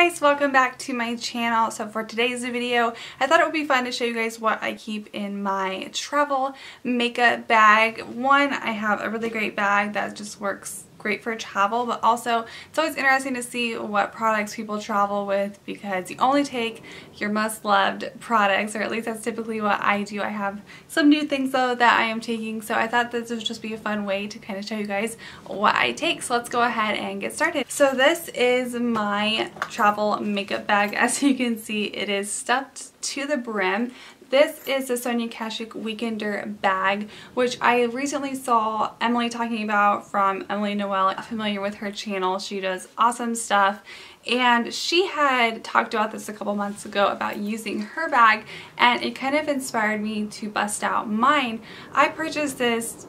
guys, welcome back to my channel. So for today's video, I thought it would be fun to show you guys what I keep in my travel makeup bag. One, I have a really great bag that just works great for travel but also it's always interesting to see what products people travel with because you only take your most loved products or at least that's typically what I do. I have some new things though that I am taking so I thought this would just be a fun way to kind of show you guys what I take so let's go ahead and get started. So this is my travel makeup bag as you can see it is stuffed to the brim. This is the Sonia Kashuk Weekender bag, which I recently saw Emily talking about from Emily Noel. Familiar with her channel. She does awesome stuff and she had talked about this a couple months ago about using her bag and it kind of inspired me to bust out mine. I purchased this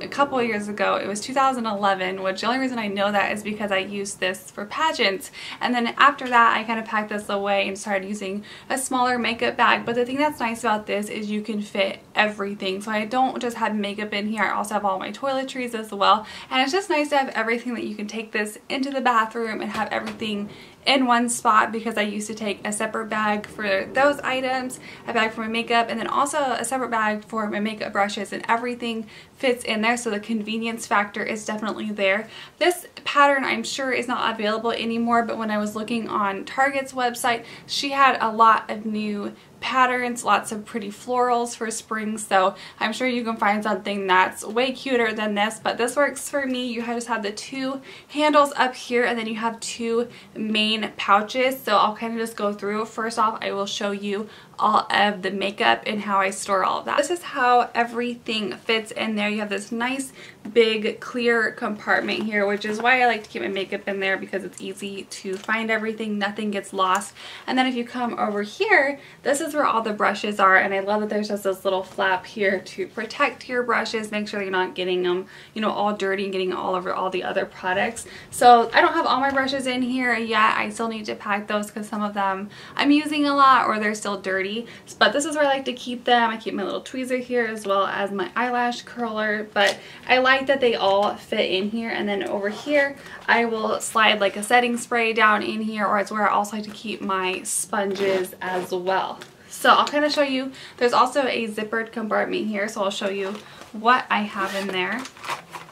a couple years ago. It was 2011, which the only reason I know that is because I used this for pageants. And then after that, I kind of packed this away and started using a smaller makeup bag. But the thing that's nice about this is you can fit everything. So I don't just have makeup in here. I also have all my toiletries as well. And it's just nice to have everything that you can take this into the bathroom and have everything in one spot because I used to take a separate bag for those items, a bag for my makeup, and then also a separate bag for my makeup brushes and everything fits in there so the convenience factor is definitely there. This pattern I'm sure is not available anymore but when I was looking on Target's website she had a lot of new patterns, lots of pretty florals for spring, so I'm sure you can find something that's way cuter than this, but this works for me. You just have the two handles up here and then you have two main pouches, so I'll kind of just go through. First off, I will show you all of the makeup and how I store all of that. This is how everything fits in there. You have this nice big clear compartment here which is why I like to keep my makeup in there because it's easy to find everything nothing gets lost and then if you come over here this is where all the brushes are and I love that there's just this little flap here to protect your brushes make sure you're not getting them you know all dirty and getting all over all the other products. So I don't have all my brushes in here yet. I still need to pack those because some of them I'm using a lot or they're still dirty. But this is where I like to keep them. I keep my little tweezer here as well as my eyelash curler. But I like like that they all fit in here. And then over here I will slide like a setting spray down in here or it's where I also like to keep my sponges as well. So I'll kind of show you, there's also a zippered compartment here so I'll show you what I have in there.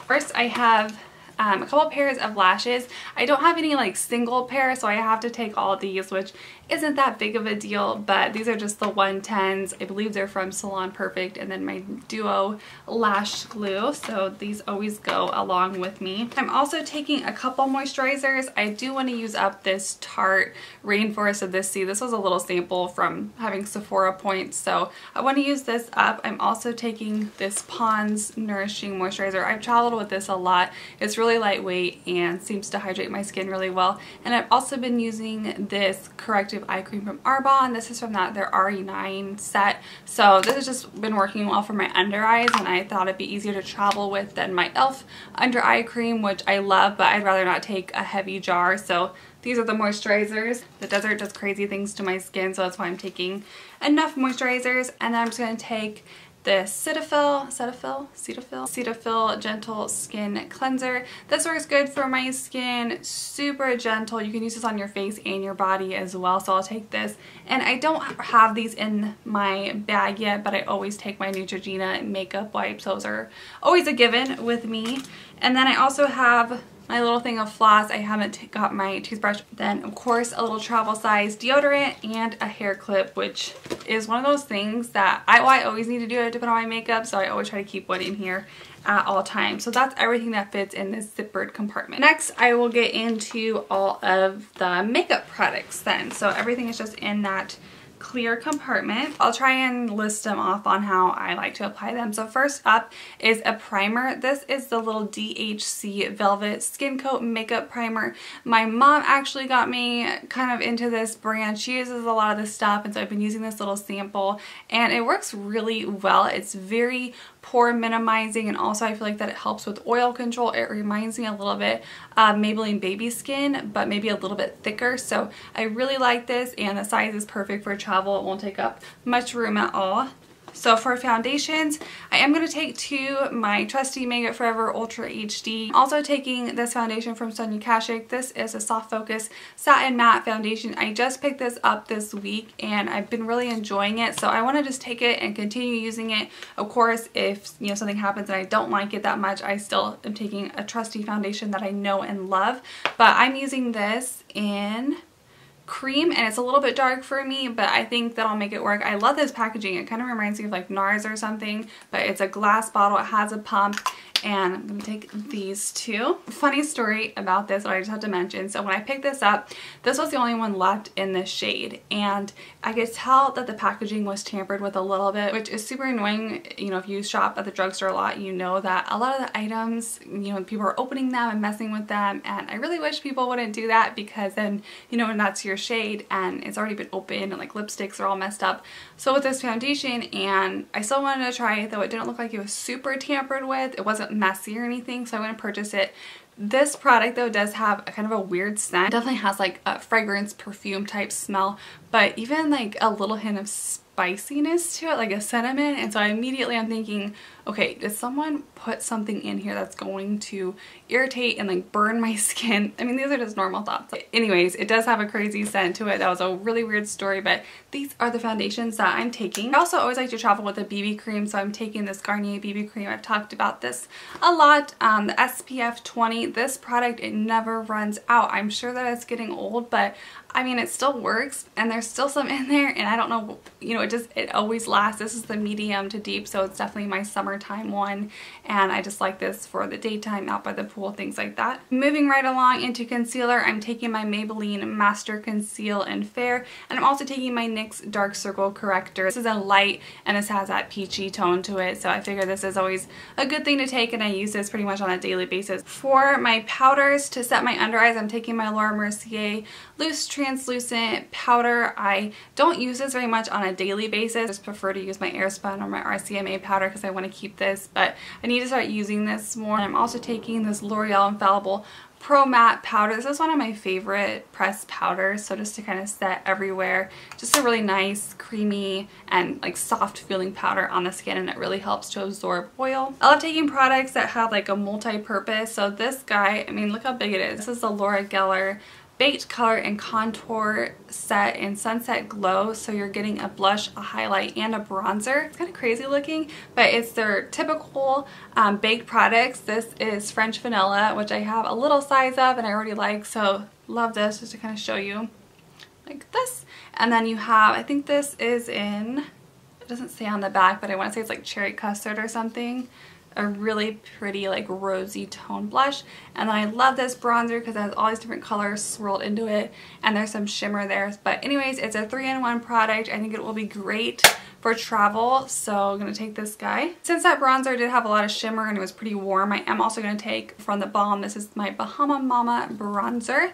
First I have um, a couple pairs of lashes. I don't have any like single pair so I have to take all these which isn't that big of a deal but these are just the 110s. I believe they're from Salon Perfect and then my Duo lash glue so these always go along with me. I'm also taking a couple moisturizers. I do want to use up this Tarte Rainforest of the Sea. This was a little sample from having Sephora points so I want to use this up. I'm also taking this Pond's Nourishing Moisturizer. I've traveled with this a lot. It's really lightweight and seems to hydrate my skin really well and I've also been using this corrective eye cream from Arbonne. This is from that their RE9 set. So this has just been working well for my under eyes and I thought it'd be easier to travel with than my e.l.f. under eye cream which I love but I'd rather not take a heavy jar. So these are the moisturizers. The desert does crazy things to my skin so that's why I'm taking enough moisturizers and then I'm just going to take the Cetaphil, Cetaphil, Cetaphil, Cetaphil Gentle Skin Cleanser. This works good for my skin, super gentle. You can use this on your face and your body as well, so I'll take this. And I don't have these in my bag yet, but I always take my Neutrogena makeup wipes. Those are always a given with me. And then I also have my little thing of floss. I haven't got my toothbrush. Then of course a little travel size deodorant and a hair clip which is one of those things that I, well, I always need to do to put on my makeup so I always try to keep one in here at all times. So that's everything that fits in this zippered compartment. Next, I will get into all of the makeup products then. So everything is just in that clear compartment. I'll try and list them off on how I like to apply them. So first up is a primer. This is the little DHC Velvet Skin Coat Makeup Primer. My mom actually got me kind of into this brand. She uses a lot of this stuff and so I've been using this little sample and it works really well. It's very pore minimizing and also I feel like that it helps with oil control. It reminds me a little bit of Maybelline Baby Skin but maybe a little bit thicker so I really like this and the size is perfect for travel. It won't take up much room at all. So for foundations, I am going to take two, my trusty Makeup Forever Ultra HD. Also taking this foundation from Sonia Kashuk. This is a Soft Focus Satin Matte Foundation. I just picked this up this week and I've been really enjoying it. So I want to just take it and continue using it. Of course, if you know something happens and I don't like it that much, I still am taking a trusty foundation that I know and love. But I'm using this in cream and it's a little bit dark for me but I think that'll make it work. I love this packaging. It kind of reminds me of like NARS or something but it's a glass bottle. It has a pump and I'm to take these two. Funny story about this that I just have to mention. So when I picked this up, this was the only one left in this shade and I could tell that the packaging was tampered with a little bit, which is super annoying. You know, if you shop at the drugstore a lot, you know that a lot of the items, you know, people are opening them and messing with them and I really wish people wouldn't do that because then, you know, that's your shade and it's already been opened and like lipsticks are all messed up. So with this foundation and I still wanted to try it though it didn't look like it was super tampered with. It wasn't messy or anything so I to purchase it. This product though does have a kind of a weird scent. It definitely has like a fragrance perfume type smell but even like a little hint of spiciness to it, like a cinnamon. And so I immediately I'm thinking, okay, did someone put something in here that's going to irritate and like burn my skin? I mean, these are just normal thoughts. Anyways, it does have a crazy scent to it. That was a really weird story, but these are the foundations that I'm taking. I also always like to travel with a BB cream, so I'm taking this Garnier BB cream. I've talked about this a lot. Um, the SPF 20, this product, it never runs out. I'm sure that it's getting old, but I mean, it still works and there's still some in there and I don't know, you know, it just, it always lasts. This is the medium to deep, so it's definitely my summertime one and I just like this for the daytime, out by the pool, things like that. Moving right along into concealer, I'm taking my Maybelline Master Conceal and Fair and I'm also taking my NYX Dark Circle Corrector. This is a light and this has that peachy tone to it, so I figure this is always a good thing to take and I use this pretty much on a daily basis. For my powders to set my under eyes, I'm taking my Laura Mercier Loose translucent powder. I don't use this very much on a daily basis. I just prefer to use my Airspun or my RCMA powder because I want to keep this, but I need to start using this more. And I'm also taking this L'Oreal Infallible Pro Matte Powder. This is one of my favorite pressed powders, so just to kind of set everywhere. Just a really nice, creamy, and like soft feeling powder on the skin, and it really helps to absorb oil. I love taking products that have like a multi-purpose. So this guy, I mean, look how big it is. This is the Laura Geller baked color and contour set in Sunset Glow. So you're getting a blush, a highlight, and a bronzer. It's kind of crazy looking, but it's their typical um, baked products. This is French Vanilla, which I have a little size of and I already like. So love this just to kind of show you like this. And then you have, I think this is in, it doesn't say on the back, but I want to say it's like cherry custard or something a really pretty like rosy tone blush and I love this bronzer because it has all these different colors swirled into it and there's some shimmer there but anyways it's a three-in-one product I think it will be great for travel so I'm to take this guy. Since that bronzer did have a lot of shimmer and it was pretty warm I am also to take from the balm this is my Bahama Mama bronzer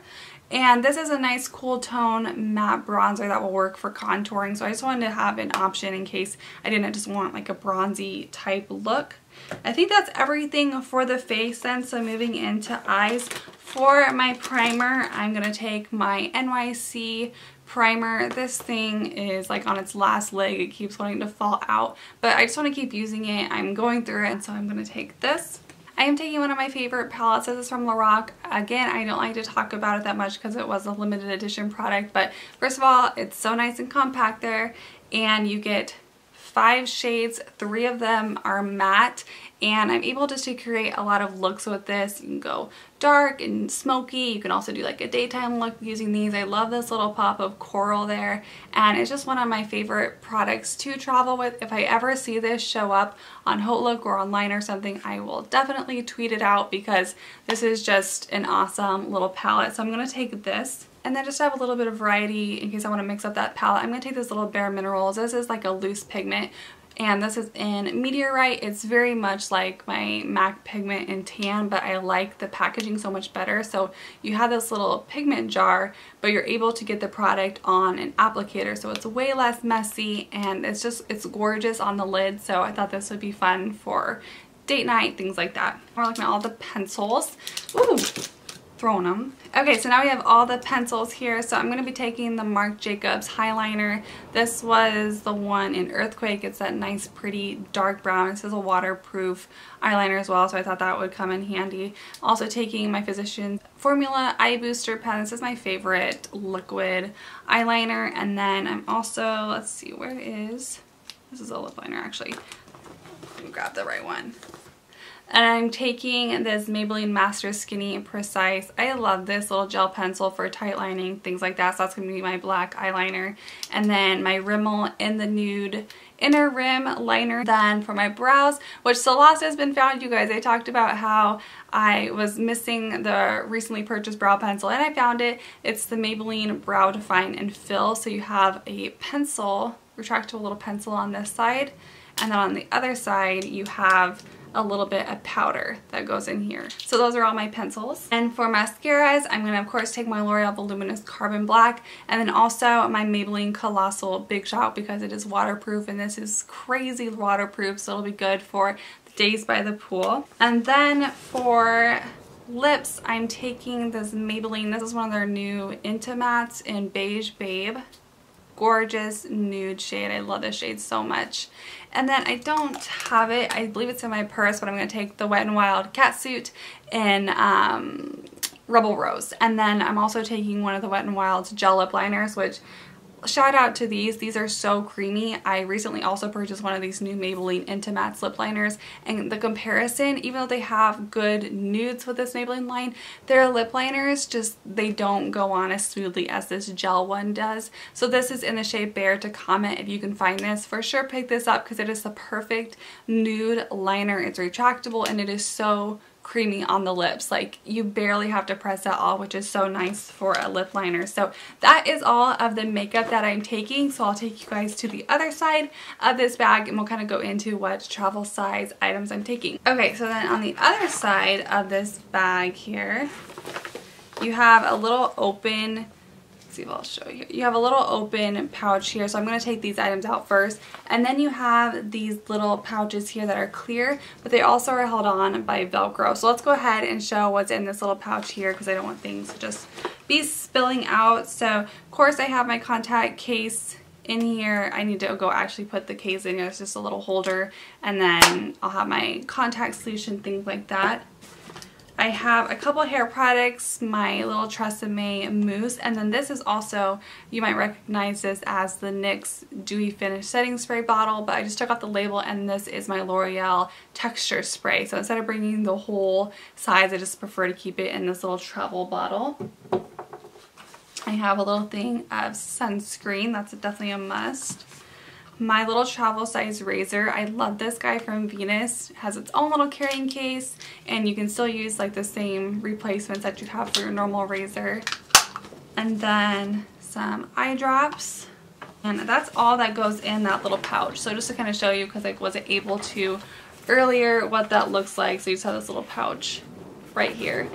and this is a nice cool tone matte bronzer that will work for contouring. So I just wanted to have an option in case I didn't just want like a bronzy type look. I think that's everything for the face then. So moving into eyes. For my primer, I'm going to take my NYC primer. This thing is like on its last leg. It keeps wanting to fall out. But I just want to keep using it. I'm going through it. And so I'm going to take this. I am taking one of my favorite palettes. This is from Lorac. Again, I don't like to talk about it that much because it was a limited edition product. But first of all, it's so nice and compact there. And you get five shades. Three of them are matte and I'm able just to create a lot of looks with this. You can go dark and smoky. You can also do like a daytime look using these. I love this little pop of coral there and it's just one of my favorite products to travel with. If I ever see this show up on HauteLook or online or something, I will definitely tweet it out because this is just an awesome little palette. So I'm going to take this and then just to have a little bit of variety in case I want to mix up that palette, I'm going to take this little Bare Minerals. This is like a loose pigment and this is in Meteorite. It's very much like my MAC pigment in tan, but I like the packaging so much better. So you have this little pigment jar, but you're able to get the product on an applicator, so it's way less messy, and it's just, it's gorgeous on the lid, so I thought this would be fun for date night, things like that. We're looking at all the pencils. Ooh, throwing them. Okay, so now we have all the pencils here. So I'm going to be taking the Marc Jacobs Highliner. This was the one in Earthquake. It's that nice, pretty dark brown. This is a waterproof eyeliner as well, so I thought that would come in handy. Also taking my Physicians Formula Eye Booster pen. This is my favorite liquid eyeliner. And then I'm also, let's see, where is, this is a lip liner actually. Grab the right one. And I'm taking this Maybelline Master Skinny Precise. I love this little gel pencil for tight lining, things like that. So that's going to be my black eyeliner. And then my Rimmel in the Nude inner rim liner. Then for my brows, which Celeste has been found, you guys. I talked about how I was missing the recently purchased brow pencil and I found it. It's the Maybelline Brow Define and Fill. So you have a pencil, retractable little pencil on this side. And then on the other side, you have a little bit of powder that goes in here. So those are all my pencils. And for mascaras, I'm going to of course take my L'Oreal Voluminous Carbon Black and then also my Maybelline Colossal Big Shot because it is waterproof and this is crazy waterproof so it'll be good for the days by the pool. And then for lips, I'm taking this Maybelline, this is one of their new Intimattes in Beige Babe gorgeous nude shade. I love this shade so much. And then I don't have it. I believe it's in my purse, but I'm going to take the Wet n Wild Catsuit in um, Rebel Rose. And then I'm also taking one of the Wet n Wild's gel lip liners, which shout out to these. These are so creamy. I recently also purchased one of these new Maybelline Intimatte lip liners and the comparison, even though they have good nudes with this Maybelline line, their lip liners just, they don't go on as smoothly as this gel one does. So this is in the shade Bare to comment if you can find this. For sure pick this up because it is the perfect nude liner. It's retractable and it is so creamy on the lips. Like you barely have to press at all, which is so nice for a lip liner. So that is all of the makeup that I'm taking. So I'll take you guys to the other side of this bag and we'll kind of go into what travel size items I'm taking. Okay, so then on the other side of this bag here, you have a little open see I'll show you. You have a little open pouch here, so I'm going to take these items out first. And then you have these little pouches here that are clear, but they also are held on by Velcro. So let's go ahead and show what's in this little pouch here because I don't want things to just be spilling out. So, of course, I have my contact case in here. I need to go actually put the case in here. It's just a little holder. And then I'll have my contact solution, things like that. I have a couple hair products, my little Tresemme mousse, and then this is also, you might recognize this as the NYX Dewy Finish Setting Spray bottle, but I just took off the label and this is my L'Oreal Texture Spray. So instead of bringing the whole size, I just prefer to keep it in this little travel bottle. I have a little thing of sunscreen, that's definitely a must my little travel size razor. I love this guy from Venus. It has its own little carrying case and you can still use like the same replacements that you'd have for your normal razor. And then some eye drops. And that's all that goes in that little pouch. So just to kind of show you because I wasn't able to earlier what that looks like. So you just have this little pouch right here.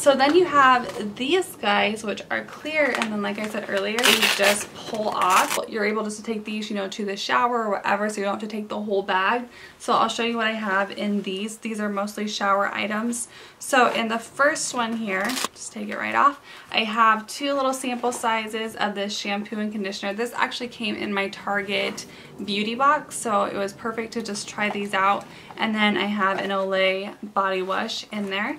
So then you have these guys, which are clear, and then like I said earlier, you just pull off. You're able just to take these, you know, to the shower or whatever, so you don't have to take the whole bag. So I'll show you what I have in these. These are mostly shower items. So in the first one here, just take it right off, I have two little sample sizes of this shampoo and conditioner. This actually came in my Target beauty box, so it was perfect to just try these out. And then I have an Olay body wash in there.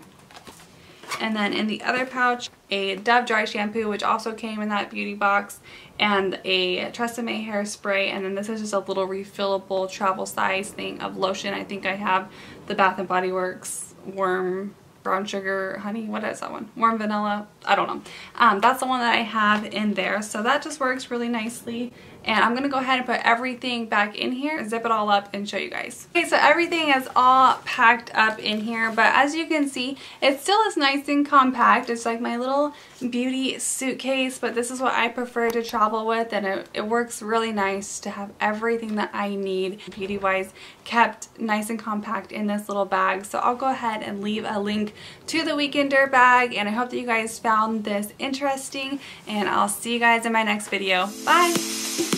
And then in the other pouch, a Dove Dry Shampoo, which also came in that beauty box, and a Tresemme hairspray. And then this is just a little refillable travel size thing of lotion. I think I have the Bath & Body Works Warm brown sugar honey. What is that one? Warm vanilla? I don't know. Um, that's the one that i have in there. So that just works really nicely and I'm to go ahead and put everything back in here, zip it all up and show you guys. Okay, so everything is all packed up in here, but as you can see, it still is nice and compact. It's like my little beauty suitcase, but this is what I prefer to travel with and it, it works really nice to have everything that I need beauty-wise kept nice and compact in this little bag. So I'll go ahead and leave a link to the Weekender bag and I hope that you guys found this interesting and I'll see you guys in my next video. Bye!